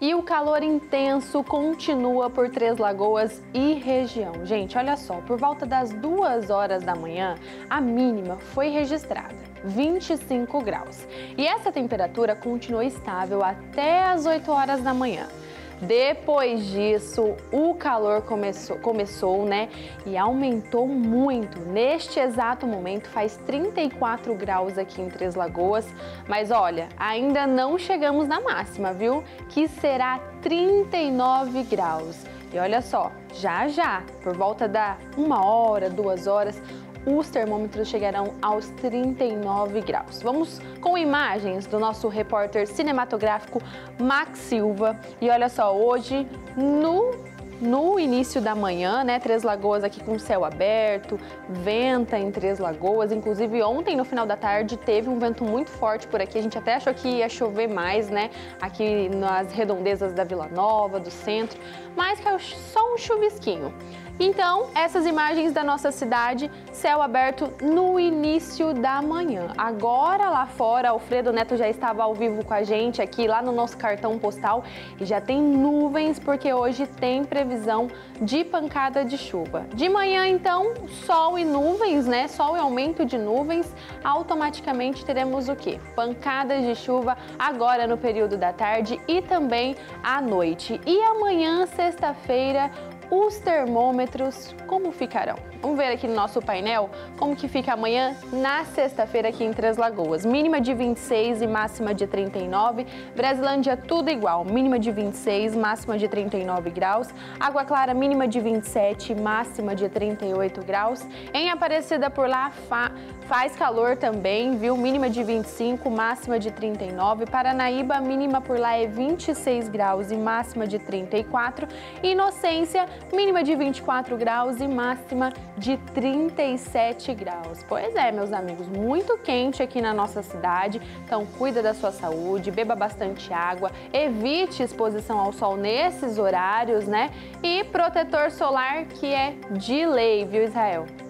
E o calor intenso continua por Três Lagoas e região. Gente, olha só, por volta das duas horas da manhã, a mínima foi registrada, 25 graus. E essa temperatura continuou estável até as 8 horas da manhã. Depois disso, o calor começou, começou, né? E aumentou muito. Neste exato momento, faz 34 graus aqui em Três Lagoas. Mas olha, ainda não chegamos na máxima, viu? Que será 39 graus. E olha só, já já, por volta da uma hora, duas horas, os termômetros chegarão aos 39 graus. Vamos com imagens do nosso repórter cinematográfico Max Silva. E olha só, hoje no no início da manhã, né, Três Lagoas aqui com céu aberto, venta em Três Lagoas. Inclusive, ontem, no final da tarde, teve um vento muito forte por aqui. A gente até achou que ia chover mais, né, aqui nas redondezas da Vila Nova, do centro, mas caiu só um chuvisquinho. Então, essas imagens da nossa cidade, céu aberto no início da manhã. Agora lá fora, Alfredo Neto já estava ao vivo com a gente aqui lá no nosso cartão postal e já tem nuvens porque hoje tem previsão de pancada de chuva. De manhã, então, sol e nuvens, né? Sol e aumento de nuvens. Automaticamente teremos o quê? Pancadas de chuva agora no período da tarde e também à noite. E amanhã, sexta-feira, os termômetros como ficarão? Vamos ver aqui no nosso painel como que fica amanhã na sexta-feira aqui em Três Lagoas. Mínima de 26 e máxima de 39. Brasilândia tudo igual, mínima de 26, máxima de 39 graus. Água Clara mínima de 27, máxima de 38 graus. Em Aparecida por lá fa faz calor também, viu? Mínima de 25, máxima de 39. Paranaíba mínima por lá é 26 graus e máxima de 34. Inocência mínima de 24 graus e máxima de 37 graus. Pois é, meus amigos, muito quente aqui na nossa cidade, então cuida da sua saúde, beba bastante água, evite exposição ao sol nesses horários, né? E protetor solar que é de lei, viu, Israel?